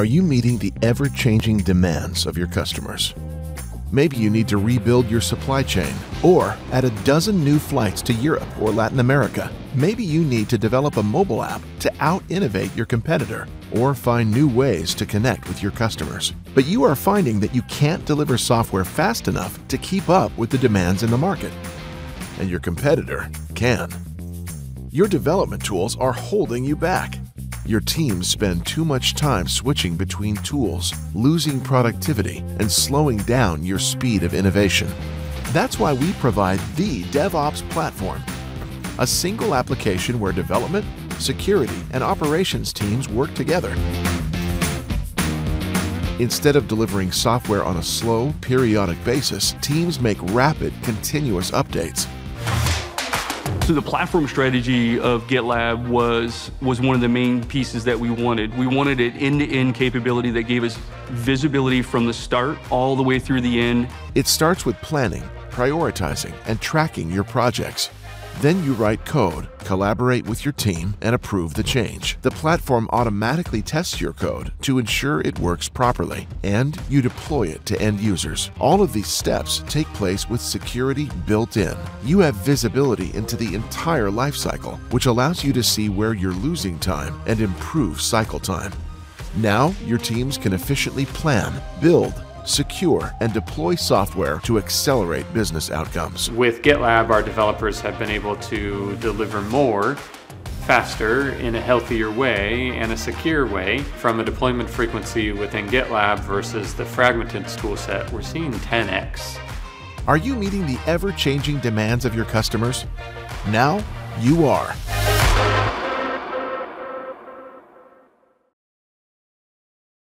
Are you meeting the ever changing demands of your customers? Maybe you need to rebuild your supply chain or add a dozen new flights to Europe or Latin America. Maybe you need to develop a mobile app to out innovate your competitor or find new ways to connect with your customers. But you are finding that you can't deliver software fast enough to keep up with the demands in the market. And your competitor can. Your development tools are holding you back. Your teams spend too much time switching between tools, losing productivity, and slowing down your speed of innovation. That's why we provide the DevOps platform a single application where development, security, and operations teams work together. Instead of delivering software on a slow, periodic basis, teams make rapid, continuous updates so the platform strategy of GitLab was, was one of the main pieces that we wanted. We wanted an end-to-end capability that gave us visibility from the start all the way through the end. It starts with planning, prioritizing, and tracking your projects. Then you write code, collaborate with your team, and approve the change. The platform automatically tests your code to ensure it works properly, and you deploy it to end users. All of these steps take place with security built in. You have visibility into the entire lifecycle, which allows you to see where you're losing time and improve cycle time. Now, your teams can efficiently plan, build, secure, and deploy software to accelerate business outcomes. With GitLab, our developers have been able to deliver more faster in a healthier way and a secure way from a deployment frequency within GitLab versus the fragmented toolset, we're seeing 10x. Are you meeting the ever changing demands of your customers? Now you are.